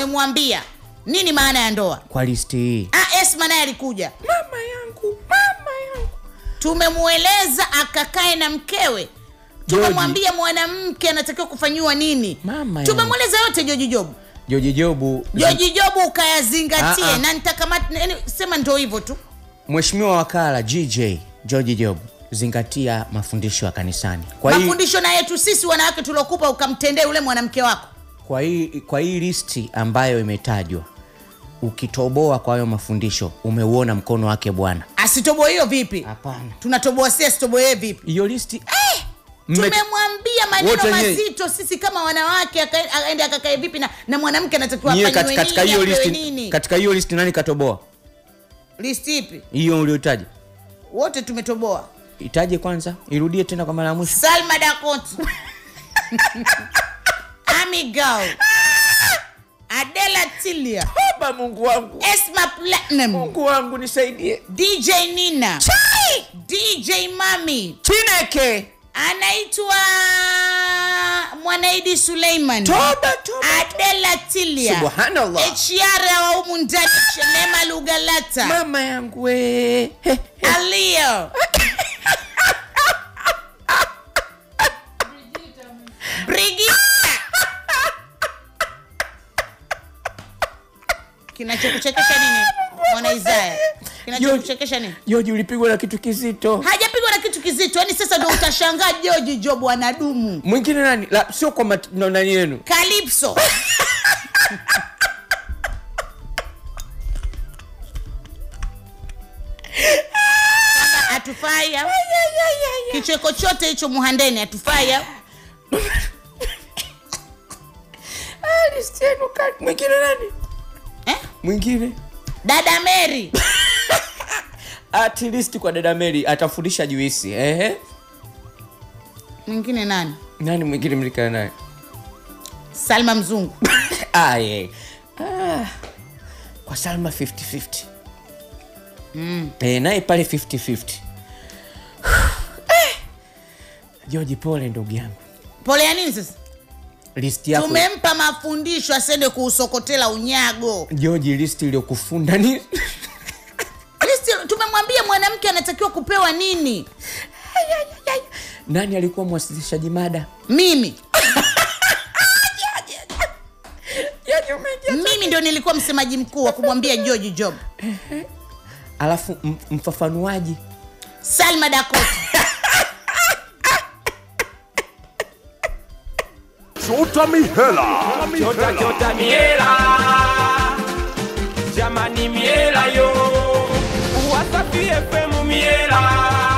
tumemwambia nini maana ya ndoa? Kwa listi hii. Ah, esma naye alikuja. Mama yangu mama yangu. Tumemweleza akakae na mkewe. Tumemwambia mwanamke anatakiwa kufanyiwa nini? Mama tumemweleza yote joji jobu. Joji jobu. Joji jobu ukayazingatie Ah, ah. na nitakamata yani, sema ndo hivyo tu. Mheshimiwa wakala gj joji jobu zingatia mafundisho ya kanisani. Kwa hii, mafundisho na yetu sisi wanawake tuliokupa ukamtendee yule mwanamke wako kwa hii, kwa hii listi ambayo imetajwa ukitoboa kwa hayo mafundisho umeuona mkono wake bwana. Asitoboe hiyo vipi? Hapana. Tunatoboa si asitoboe vipi? Hiyo listi eh, tumemwambia maneno mazito sisi kama wanawake aende akakae vipi na, na mwanamke anatakiwa afanywe nini, hiyo listi katika hiyo listi nani katoboa? Listi ipi? Hiyo uliotaja wote tumetoboa. Itaje kwanza irudie tena kwa mara ya mwisho. Salma dakot Girl. adela tilia. Baba mungu wangu. Esma platinum. Mungu wangu nisaidie. Dj nina. Chai. dj mami. Chineke. Anaitwa mwanaidi suleiman toba toba adela tilia. Subhanallah. echiara wa humu ndani chenema lugalata. Mama yangu we alio kinachokuchekesha nini mwana isaya kinachokuchekesha nini? Joji ulipigwa na kitu kizito. Hajapigwa na kitu kizito yani sasa ndo utashangaa joji jobu anadumu. Mwingine nani? La sio kwa mat- na- nani yenu. Kalipso. Atufaya hatufai kicheko chote hicho muhandeni hatufai au? Ah, yenu kali. mwingine nani? Mwingine. Dada meri at least kwa dada meri atafundisha juisi ehe. Mwingine nani? Nani mwingine mlikana naye? Salma mzungu. Ah, yeah. ah, kwa salma 50-50 mm. e, naye pale 50-50 Eh, joji pole ndugu yangu. Pole ya nini sasa listi yako tumempa mafundisho asende kuusokotela unyago. Joji listi iliyokufunda ni Listi, tumemwambia mwanamke anatakiwa kupewa nini? Nani alikuwa mwasilishaji mada? Mimi. Mimi ndio nilikuwa msemaji mkuu wa kumwambia george job. Alafu mfafanuaji. Salma dakota Chota mihela. Chota chota mihela, Jamani mihela yo. Wasafi FM miela